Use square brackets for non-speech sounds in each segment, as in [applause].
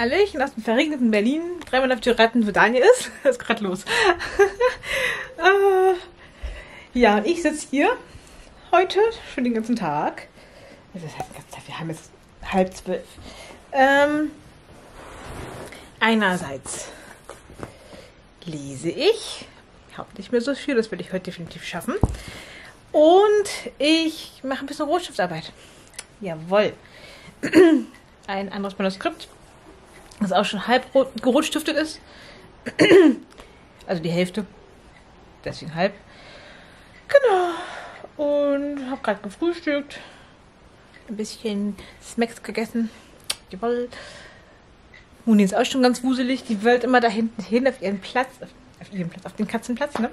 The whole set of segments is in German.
Hallöchen aus dem verregneten Berlin. Dreimal auf die Ratten, wo Daniel ist. Das [laughs] ist gerade los. [laughs] äh, ja, und ich sitze hier heute für den ganzen Tag. Das heißt den ganzen Tag, wir haben jetzt halb zwölf. Ähm, einerseits lese ich. Ich habe nicht mehr so viel, das werde ich heute definitiv schaffen. Und ich mache ein bisschen Rotstiftarbeit. Jawohl. [clears throat] Ein anderes Manuskript das auch schon halb rot, gerotstiftet ist. [clears throat] also die Hälfte. Deswegen halb. Genau. Und habe gerade gefrühstückt. Ein bisschen Smacks gegessen. Jawohl. Moni ist auch schon ganz wuselig. Die wollte immer da hinten hin auf ihren Platz. Auf ihren Platz, auf den Katzenplatz, ne?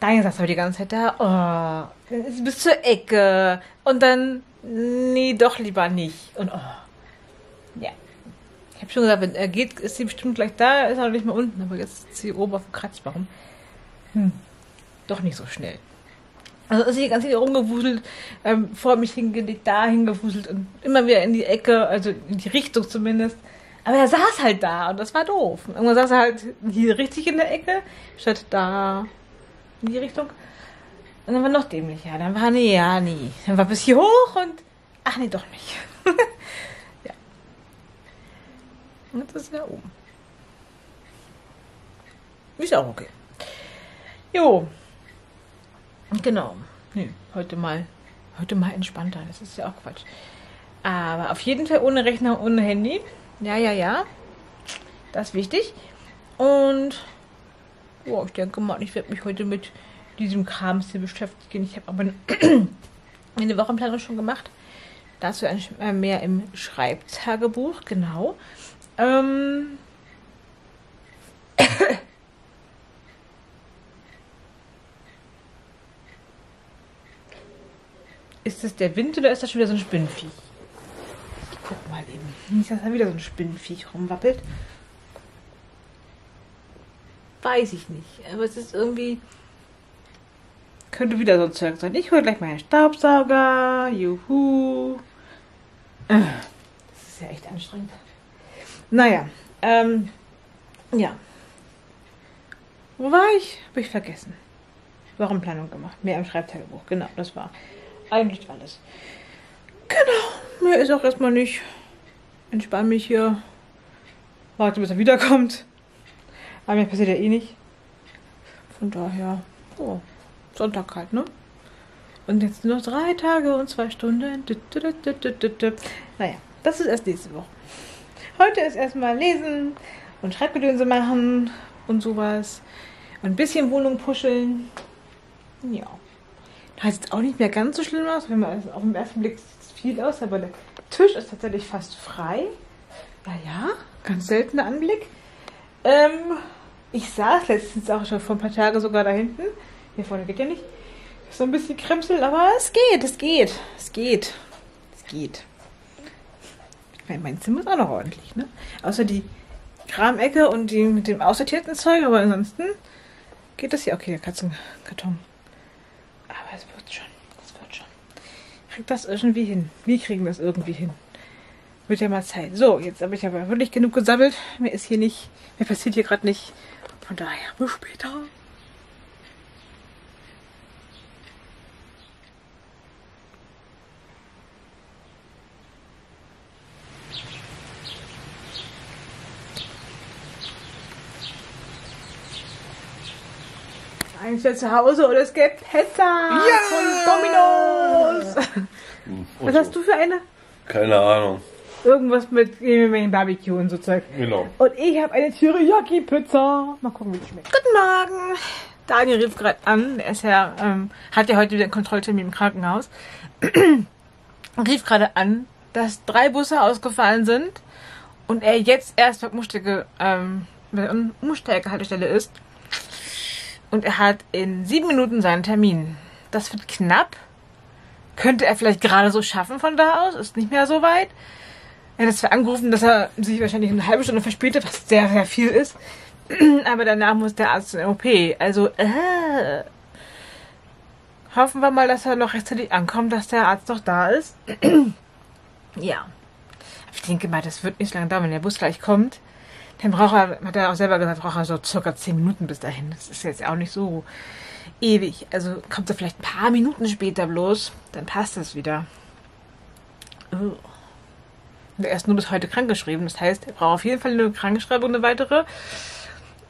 Daniel saß aber die ganze Zeit da. Oh, bis zur Ecke. Und dann, nee, doch lieber nicht. Und oh. Ja. Ich habe schon gesagt, wenn er geht, ist sie bestimmt gleich da, ist er noch nicht mal unten. Aber jetzt ist sie oben auf dem Kratzbaum. Hm. Doch nicht so schnell. Also ist sie ganz hier rumgewuselt, ähm, vor mich hingelegt, da hingewuselt und immer wieder in die Ecke, also in die Richtung zumindest. Aber er saß halt da und das war doof. Irgendwann saß er halt hier richtig in der Ecke, statt da in die Richtung. Und dann war noch dämlicher. Dann war nee, ja, nee. Dann war bis hier hoch und ach nee, doch nicht. [laughs] Jetzt ist er oben. Ist auch okay. Jo. Genau. Nee, heute mal, heute mal entspannter. Das ist ja auch Quatsch. Aber auf jeden Fall ohne Rechner, ohne Handy. Ja, ja, ja. Das ist wichtig. Und oh, ich denke mal, ich werde mich heute mit diesem Kram hier beschäftigen. Ich habe aber eine [clears throat] Wochenplanung schon gemacht. Dazu äh, mehr im Schreibtagebuch, genau. Ähm. ist das der Wind oder ist das schon wieder so ein Spinnviech? Ich guck mal eben. Nicht, dass da wieder so ein Spinnviech rumwappelt. Weiß ich nicht. Aber es ist irgendwie. Könnte wieder so ein Zeug sein. Ich hole gleich mal einen Staubsauger. Juhu. Das ist ja echt anstrengend. Naja, ähm, ja. Wo war ich? Habe ich vergessen. Wochenplanung gemacht. Mehr im Schreibtagebuch. Genau, das war eigentlich alles. Genau. Mehr ist auch erstmal nicht. Entspann mich hier. Warte, bis er wiederkommt. Aber mir passiert ja eh nicht. Von daher, oh, Sonntag halt, ne? Und jetzt nur noch drei Tage und zwei Stunden. Naja, das ist erst nächste Woche. Heute ist erstmal lesen und Schreibgedönse machen und sowas. Ein bisschen Wohnung puscheln. Ja. Da sieht es auch nicht mehr ganz so schlimm aus. Wenn man auf den ersten Blick sieht viel aus, aber der Tisch ist tatsächlich fast frei. Ja, ja, ganz seltener Anblick. Ähm, ich saß letztens auch schon vor ein paar Tagen sogar da hinten. Hier vorne geht ja nicht. So ein bisschen Kremsel, aber es geht, es geht, es geht, es geht mein Zimmer ist auch noch ordentlich, ne? Außer die Kramecke und die mit dem aussortierten Zeug, aber ansonsten geht das hier. Okay, der Katzenkarton. Aber es wird schon. Es wird schon. Kriegt das irgendwie hin. Wir kriegen das irgendwie hin. Wird ja mal Zeit. So, jetzt habe ich aber wirklich genug gesammelt. Mir ist hier nicht, mir passiert hier gerade nicht. Von daher, bis später. Eigentlich zu Hause oder es gibt Pizza ja! von Domino's. Hm, Was hast du für eine? Keine Ahnung. Irgendwas mit Barbecue und so Zeug. Genau. Und ich habe eine Teriyaki-Pizza. Mal gucken, wie die schmeckt. Guten Morgen. Daniel rief gerade an. Er ist ja, ähm, hat ja heute wieder einen Kontrolltermin im Krankenhaus. [clears throat] rief gerade an, dass drei Busse ausgefallen sind und er jetzt erst auf Umsteige, ähm, Umsteigehaltestelle ist. Und er hat in sieben Minuten seinen Termin. Das wird knapp. Könnte er vielleicht gerade so schaffen von da aus. Ist nicht mehr so weit. Er hat zwar angerufen, dass er sich wahrscheinlich eine halbe Stunde verspätet, was sehr, sehr viel ist. [clears throat] Aber danach muss der Arzt in OP. Also, äh, hoffen wir mal, dass er noch rechtzeitig ankommt, dass der Arzt noch da ist. [clears throat] ja. Ich denke mal, das wird nicht lange dauern, wenn der Bus gleich kommt. Dann braucht er, hat er auch selber gesagt, braucht er so circa 10 Minuten bis dahin. Das ist jetzt auch nicht so ewig. Also kommt er vielleicht ein paar Minuten später bloß, dann passt es wieder. Oh. Er ist nur bis heute krankgeschrieben. Das heißt, er braucht auf jeden Fall eine Krankgeschreibung, eine weitere.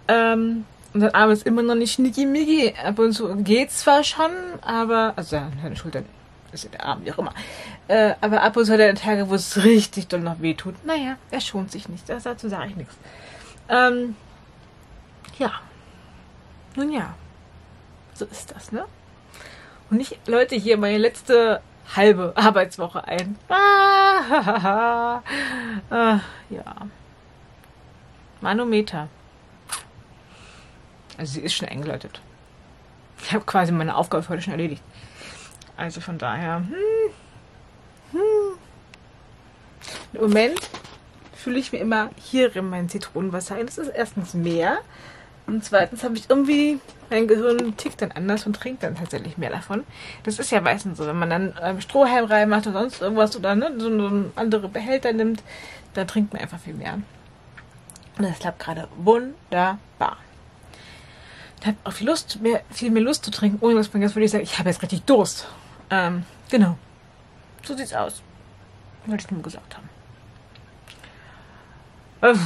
Ähm, und sein Arm ist immer noch nicht schnicki-micki. Ab und zu geht zwar schon, aber, also seine Schultern ist der Arm, wie auch immer. Äh, aber ab und zu hat er Tage, wo es richtig doll noch weh tut. Naja, er schont sich nicht. Das, dazu sage ich nichts. Ähm, ja. Nun ja. So ist das, ne? Und ich Leute hier meine letzte halbe Arbeitswoche ein. Ah, ah, ja. Manometer. Also sie ist schon eingeläutet. Ich habe quasi meine Aufgabe heute schon erledigt. Also von daher. Hm, hm. Im Moment fühle ich mir immer hier in mein Zitronenwasser ein. Das ist erstens mehr. Und zweitens habe ich irgendwie, mein Gehirn tickt dann anders und trinkt dann tatsächlich mehr davon. Das ist ja meistens so, wenn man dann ähm, Strohhalm reinmacht oder sonst irgendwas oder ne, so einen andere Behälter nimmt, dann trinkt man einfach viel mehr. Und das klappt gerade wunderbar. Ich habe auch viel Lust, mehr, viel mehr Lust zu trinken, ohne dass man jetzt wirklich sagt, ich habe jetzt richtig Durst. Ähm, genau. So sieht's aus. Wollte ich nur gesagt haben. [laughs]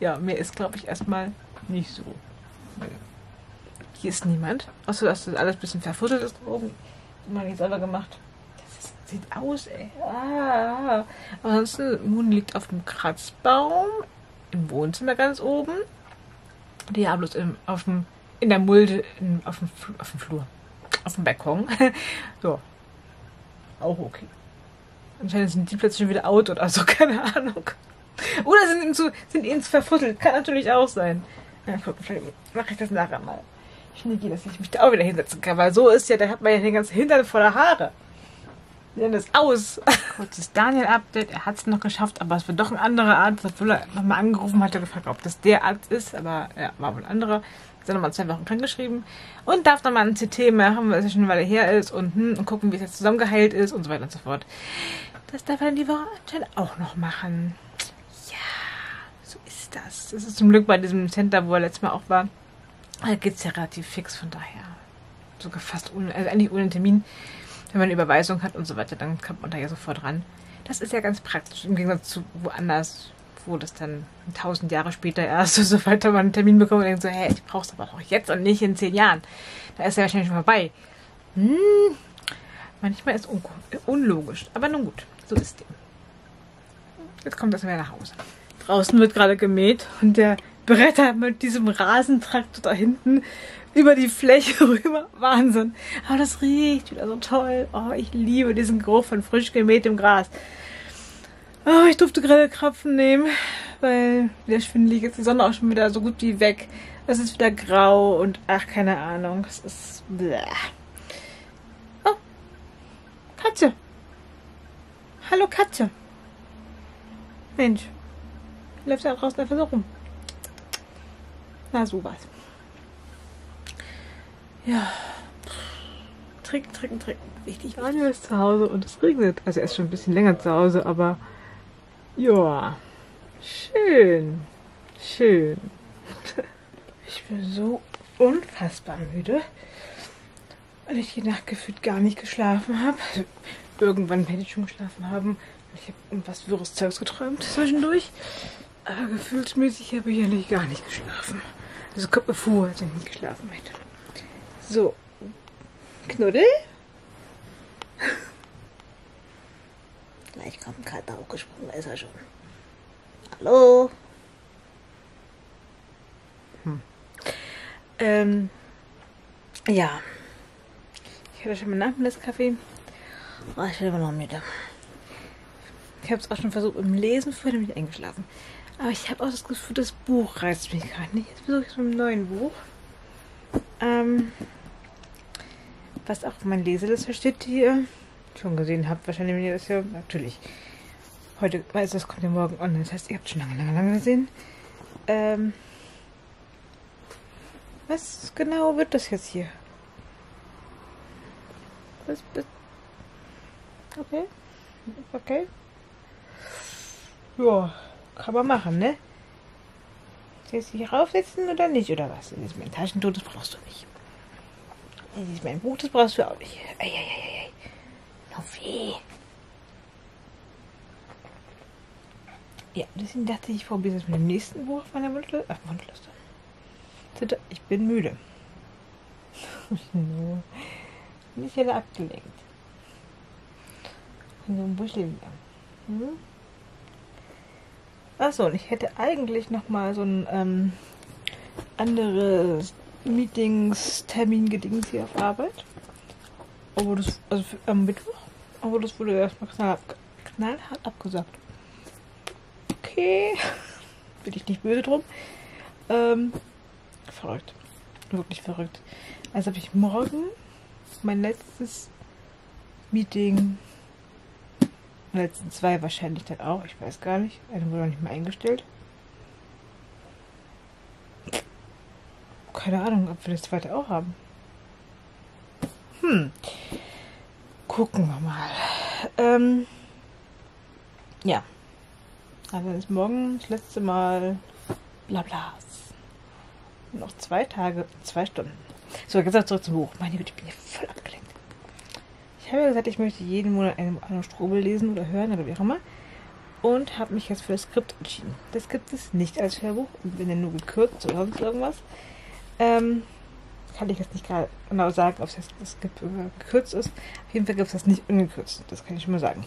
ja, mir ist, glaube ich, erstmal nicht so. Hier ist niemand. Außer, dass das alles ein bisschen verfuddelt ist oben. Mal jetzt selber gemacht. Das ist, sieht aus, ey. Ah. Ansonsten, Moon liegt auf dem Kratzbaum. Im Wohnzimmer ganz oben. Diablos im, auf dem, in der Mulde in, auf, dem, auf dem Flur. Auf dem Balkon. [laughs] so. Auch okay. Anscheinend sind die plötzlich schon wieder out oder so, [laughs] keine Ahnung. Oder sind zu, sind zu verfuttelt. Kann natürlich auch sein. Ja, gucken, vielleicht mache ich das nachher mal. Schnicki, dass ich mich da auch wieder hinsetzen kann. Weil so ist ja, da hat man ja den ganzen Hintern voller Haare. Dann ist aus. [laughs] Kurzes Daniel-Update. Er hat es noch geschafft, aber es wird doch ein anderer Arzt. Obwohl er nochmal angerufen hat, er gefragt, ob das der Arzt ist. Aber ja, war wohl ein anderer. Dann nochmal zwei Wochen krank geschrieben. Und darf nochmal ein CT machen, weil es schon eine Weile her ist. Und, hm, und gucken, wie es jetzt zusammengeheilt ist und so weiter und so fort. Das darf er dann die Woche anscheinend auch noch machen. Ja, so ist das. Das ist zum Glück bei diesem Center, wo er letztes Mal auch war. Da geht es ja relativ fix, von daher. Sogar fast ohne, also eigentlich ohne Termin wenn man eine Überweisung hat und so weiter, dann kommt man da ja sofort ran. Das ist ja ganz praktisch, im Gegensatz zu woanders, wo das dann tausend Jahre später erst [laughs] so weiter man einen Termin bekommt und denkt so, hey, ich brauch's aber doch jetzt und nicht in zehn Jahren. Da ist er wahrscheinlich schon vorbei. Hm, manchmal ist un unlogisch, aber nun gut, so ist dem. Jetzt kommt das wieder nach Hause. Draußen wird gerade gemäht und der Bretter mit diesem Rasentraktor da hinten über die Fläche [laughs] rüber. Wahnsinn. Aber das riecht wieder so toll. Oh, ich liebe diesen Geruch von frisch gemähtem Gras. Oh, ich durfte gerade Krapfen nehmen, weil wieder schwindelig ist die Sonne auch schon wieder so gut wie weg. Es ist wieder grau und ach, keine Ahnung. Es ist. Bleh. Oh, Katze. Hallo Katze. Mensch. Läuft da draußen einfach so rum. Na, sowas. Ja. Trinken, trinken, trinken. Wichtig. Daniel ist zu Hause und es regnet. Also er ist schon ein bisschen länger zu Hause, aber ja. Schön. Schön. [laughs] Ich bin so unfassbar müde, weil ich die Nacht gefühlt gar nicht geschlafen habe. Also, irgendwann werde ich schon geschlafen haben. Ich habe irgendwas wirres Zeugs geträumt zwischendurch. Aber gefühlsmäßig habe ich ja nicht gar nicht geschlafen. Also kommt mir vor, als ich nicht geschlafen hätte. So. Knuddel? Gleich kommt ein Kater hochgesprungen, ist er schon. Hallo? Hm. Ähm, ja. Ich hatte schon mal Nachmittagskaffee. Oh, ich bin immer noch müde. Ich habe es auch schon versucht im Lesen, vorher bin ich eingeschlafen. Aber ich habe auch das Gefühl, das Buch reizt mich gerade nicht. Jetzt versuche ich es mit einem neuen Buch. Ähm, was auch mein Leseliste steht, die ihr schon gesehen habt. Wahrscheinlich, wenn ihr das ja natürlich heute, weiß das kommt ja morgen online. Das heißt, ihr habt schon lange, lange, lange gesehen. Ähm, was genau wird das jetzt hier? Was, was? Okay. Okay. Ja, kann man machen, ne? Du dich raufsetzen oder nicht, oder was? Das ist mein Taschentuch, das brauchst du nicht. Das ist mein Buch, das brauchst du auch nicht. Eieieiei. No weh. Ja, deswegen dachte ich, ich probiere es mit dem nächsten Buch auf meiner Wunschliste. Ach, Wunschliste. Ich bin müde. [laughs] ich wieder abgelenkt. In so einem Buschel wieder. Hm? Achso, und ich hätte eigentlich noch mal so ein ähm, anderes Meetings-Termin-Gedings hier auf Arbeit. Aber das, also am Mittwoch. Aber das wurde erstmal knallhart, knallhart abgesagt. Okay. [laughs] Bin ich nicht böse drum. Ähm, verrückt. Wirklich verrückt. Also habe ich morgen mein letztes Meeting letzten zwei wahrscheinlich dann auch. Ich weiß gar nicht. Eine wurde noch nicht mehr eingestellt. Keine Ahnung, ob wir das zweite auch haben. Hm. Gucken wir mal. Ähm. Ja. Also ist morgen das letzte Mal Blablas. Noch zwei Tage, zwei Stunden. So, jetzt zurück zum Buch. Meine Güte, ich bin hier voll abgelenkt. Ich habe gesagt, ich möchte jeden Monat eine Anno Strobel lesen oder hören oder wie auch immer. Und habe mich jetzt für das Skript entschieden. Das gibt es nicht als Hörbuch, wenn er nur gekürzt oder sonst irgendwas. Ähm, kann ich jetzt nicht genau sagen, ob es das Skript gekürzt ist. Auf jeden Fall gibt es das nicht ungekürzt. Das kann ich schon mal sagen.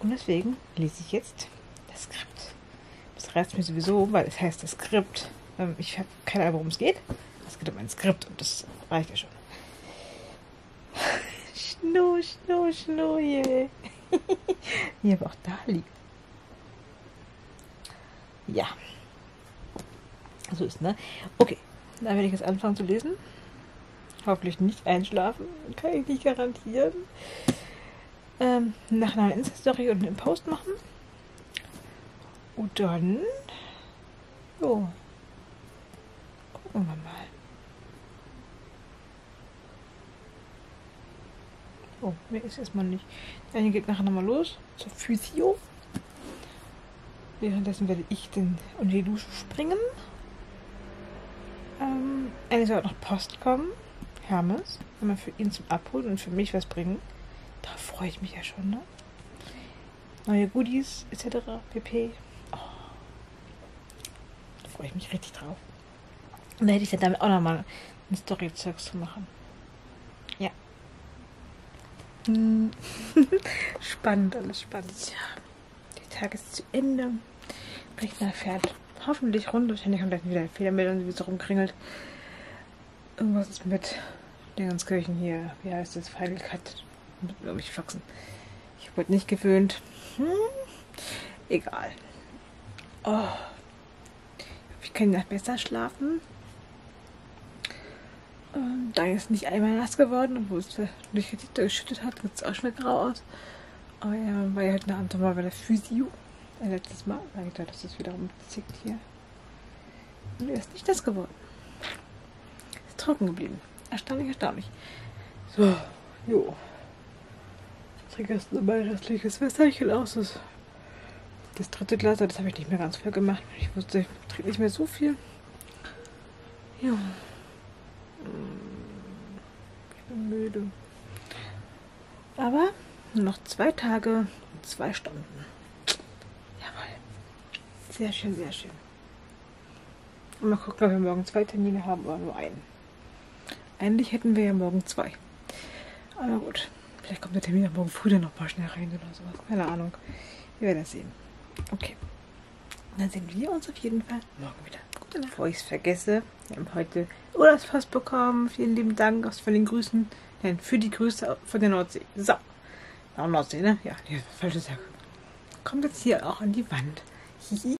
Und deswegen lese ich jetzt das Skript. Das reizt mir sowieso, weil es heißt das Skript. Ähm, ich habe keine Ahnung, worum es geht. Es geht um ein Skript und das reicht ja schon. Schnur, Schnur, Schnur, yeah. Wie aber auch da liegt. Ja. So ist, ne? Okay, dann werde ich jetzt anfangen zu lesen. Hoffentlich nicht einschlafen. Kann ich nicht garantieren. Ähm, nach einer Insta-Story und einen Post machen. Und dann. Jo. Gucken wir mal. Oh, mir ist erstmal nicht. Daniel geht nachher nochmal los zur Physio. Währenddessen werde ich den unter die Dusche springen. Ähm, soll auch noch Post kommen. Hermes. Wenn man für ihn zum Abholen und für mich was bringen. Da freue ich mich ja schon, ne? Neue Goodies etc. pp. Oh. Da freue ich mich richtig drauf. Und da hätte ich dann damit auch nochmal ein Story-Zeugs zu machen. Ja. Hm. [laughs] spannend, alles spannend. Ja, der Tag ist zu Ende. Rechner fährt hoffentlich rund. Wahrscheinlich kommt gleich wieder eine Fehlermeldung, wie es rumkringelt. Irgendwas ist mit Dingenskirchen hier. Wie heißt das? Cut. Mit irgendwelchen Faxen. Ich wurde nicht gewöhnt. Hm. Egal. Oh. Ich kann nach besser schlafen. Ähm, da ist nicht einmal nass geworden, obwohl es durch die geschüttet hat, sieht es auch schon grau aus. Aber ja, war ja heute andere Mal bei der Physio. Ein letztes Mal. Sag ich da, dass es wieder rumzickt hier. Und er ist nicht das geworden. Trocken geblieben. Erstaunlich, erstaunlich. So, jo. Trinke erst mein restliches Wässerchen aus. Das, das dritte Glas, das habe ich nicht mehr ganz voll gemacht. Ich wusste, ich trinke nicht mehr so viel. Ja. Ich bin müde. Aber noch zwei Tage und zwei Stunden. Jawohl. Sehr schön, sehr schön. Und mal gucken, ob wir morgen zwei Termine haben oder nur einen. Eigentlich hätten wir ja morgen zwei. Aber gut. Vielleicht kommt der Termin auch morgen früh dann noch mal schnell rein oder sowas. Keine Ahnung. Wir werden das sehen. Okay. Dann sehen wir uns auf jeden Fall morgen wieder. Gute Nacht. Bevor ich es vergesse, wir haben heute Urlaubspass bekommen. Vielen lieben Dank aus von den Grüßen. Nein, für die Grüße von der Nordsee. So. Auch Nordsee, ne? Ja, die falsche Sache. Kommt jetzt hier auch an die Wand. Hihi.